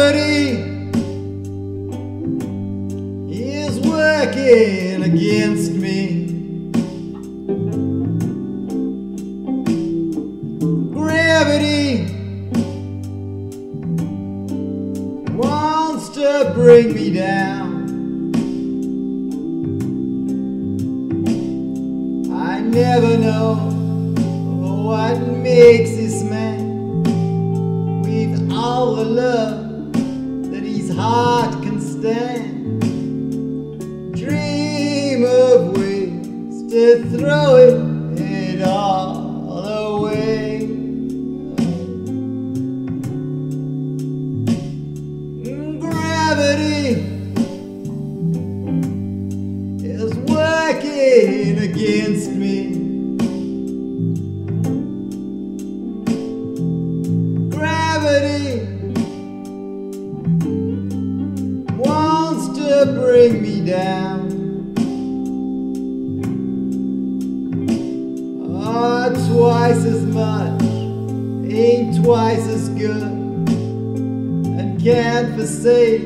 gravity is working against me. Gravity wants to bring me down. I never know what makes can. Dream of ways to throw it, it all away. Gravity is working against me. To bring me down. Ah, twice as much ain't twice as good and can't forsake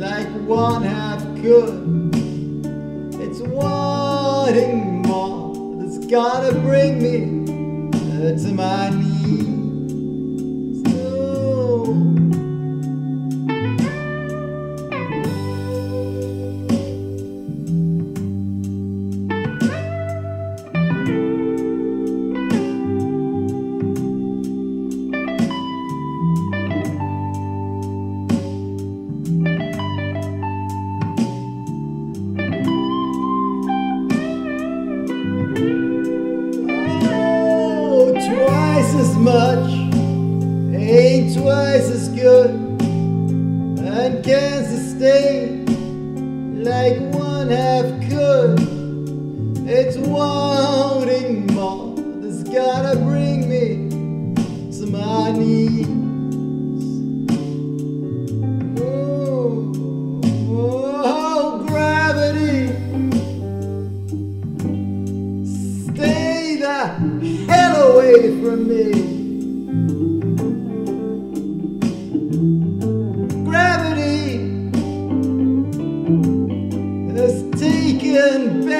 like one half could. It's wanting more that's gotta bring me to my twice as much ain't twice as good and can't sustain like one half could. It's wanting more that's gotta bring me to my knees.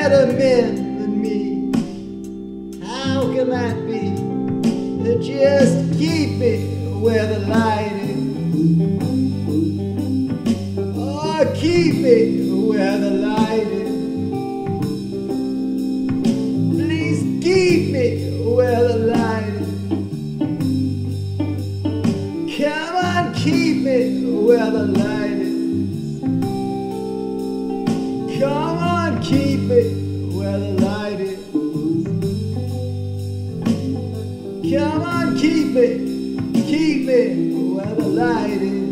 Better men than me. How can that be? They just keep me where the light is. Oh, keep me where the light is. Please keep me where the light is. Come on, keep me where the light is. Come on, keep it where the light is. Come on, keep me, keep me where the light is.